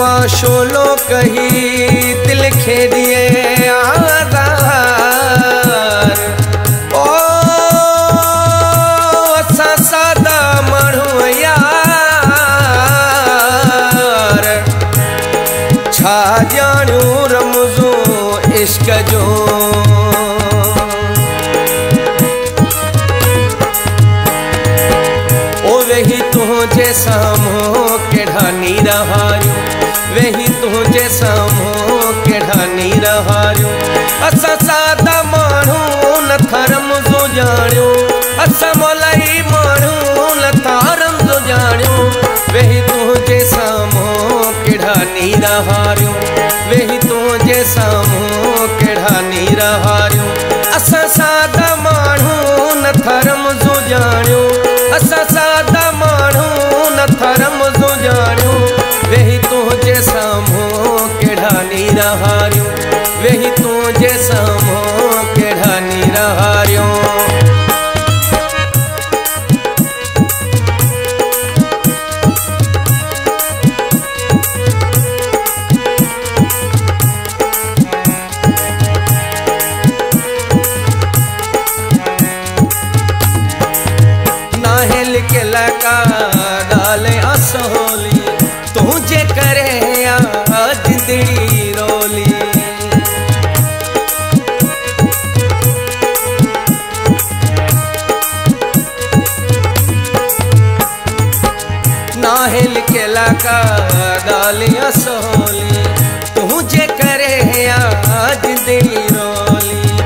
माँ शोलो कही तिल खेदिए। धर्म साहिल के लाका डालिया सोली। तुझे करे याद दिल रोली।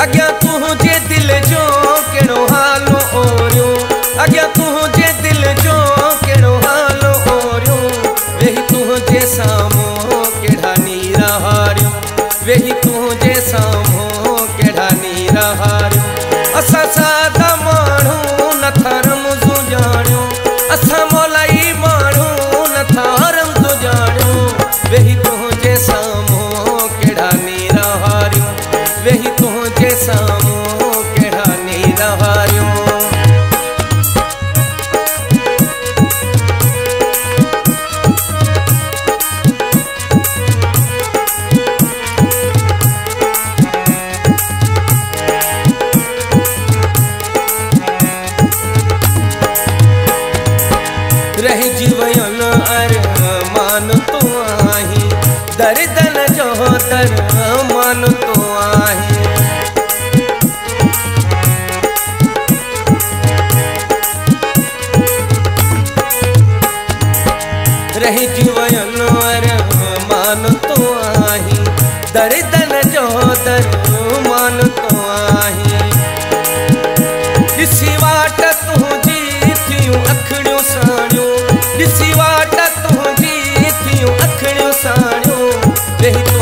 अग्या तुझे दिल जो केड़ो हालो ओरियो। अग्या तुझे रह जीवन अरमान तो आही। दर्दन जो दर मान तो आही। रह जीवन अरमान तो आही। दर्दन जो तर मान तो आही। de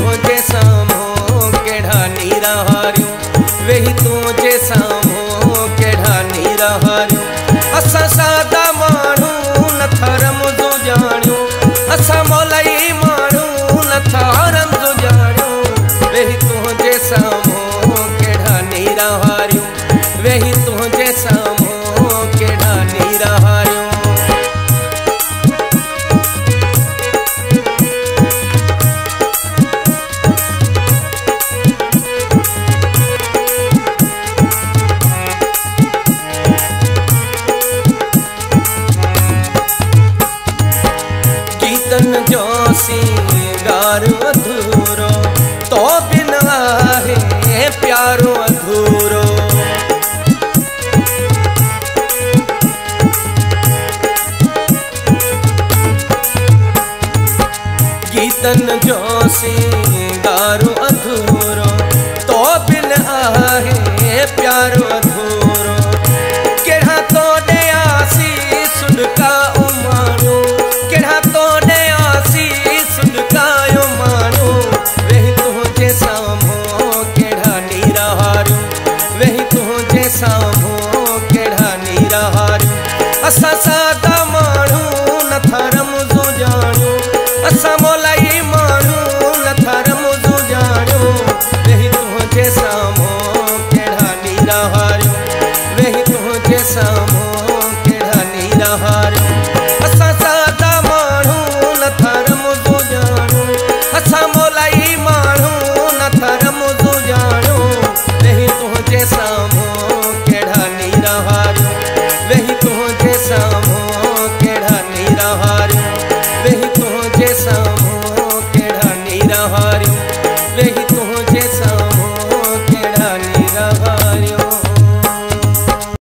तन जो सिंगारो अधूरो तो बिन आहे प्यारो अधूरो। केड़ा तो ने आसी, सुन का उमानो। केड़ा तो ने आसी, सुन का उमानो। वही तुझे सामो केड़ा निराहारो वही तुझे सामो केड़ा निराहारो असा सादा